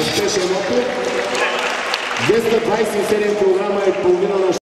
успешен опит. 227 кг е половина